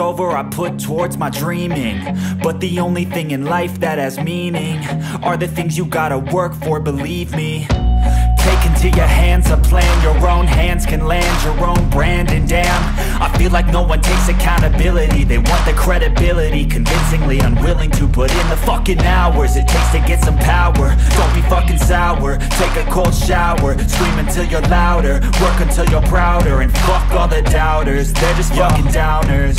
over I put towards my dreaming. But the only thing in life that has meaning Are the things you gotta work for, believe me. Take into your hands a plan Your own hands can land your own brand. And damn, I feel like no one takes accountability. They want the credibility Convincingly unwilling to put in the fucking hours It takes to get some power. Don't be fucking sour Take a cold shower Scream until you're louder Work until you're prouder And fuck all the doubters They're just fucking downers